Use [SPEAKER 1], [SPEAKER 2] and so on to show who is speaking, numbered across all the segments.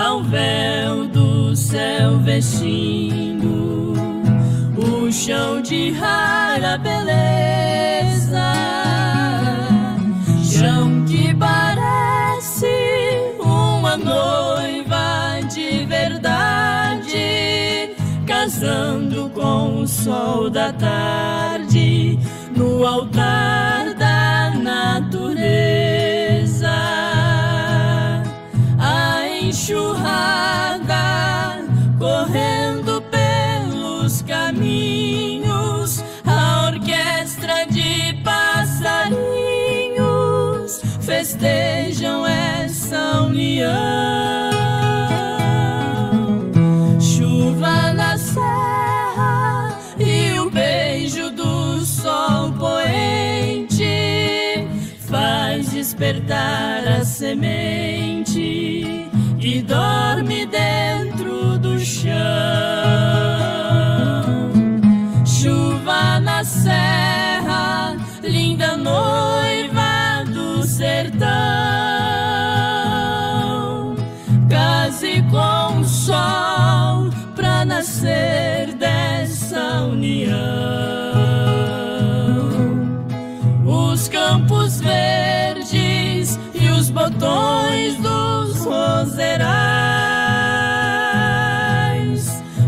[SPEAKER 1] ao véu do céu vestindo o chão de rara beleza, chão que parece uma noiva de verdade, casando com o sol da tarde no altar caminhos, a orquestra de passarinhos festejam essa união. Chuva na serra e o beijo do sol poente faz despertar a semente que dorme dentro do chão. Nascer dessa união. Os campos verdes e os botões dos roserais,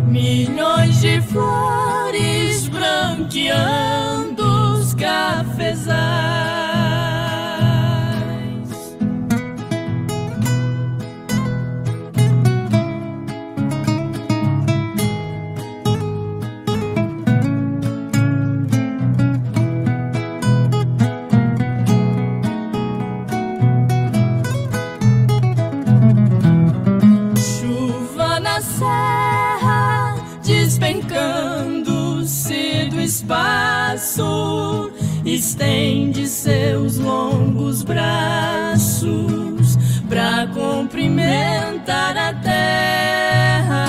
[SPEAKER 1] milhões de flores branqueando os cafezais. Espaço, estende seus longos braços pra cumprimentar a terra.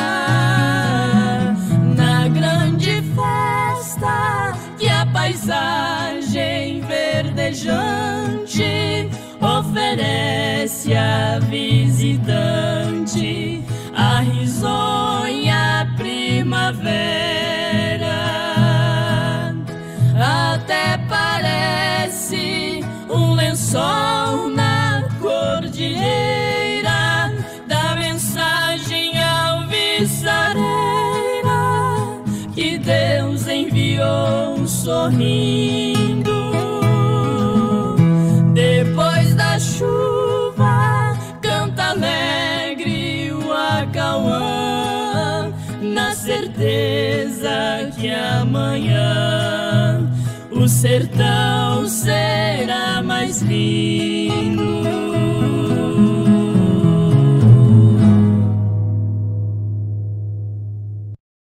[SPEAKER 1] Na grande festa que a paisagem verdejante oferece a visitante Deus enviou sorrindo. Depois da chuva, canta alegre o acauã, na certeza que amanhã o sertão será mais lindo.